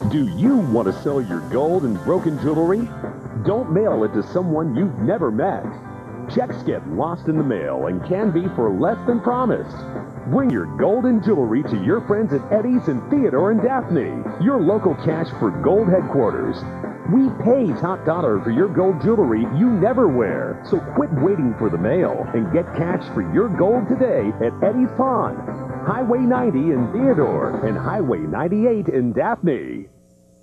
Do you want to sell your gold and broken jewelry? Don't mail it to someone you've never met. Checks get lost in the mail and can be for less than promised. Bring your gold and jewelry to your friends at Eddie's and Theodore and Daphne, your local cash for gold headquarters. We pay top dollar for your gold jewelry you never wear. So quit waiting for the mail and get cash for your gold today at Eddie's Pawn, Highway 90 in Theodore and Highway 98 in Daphne.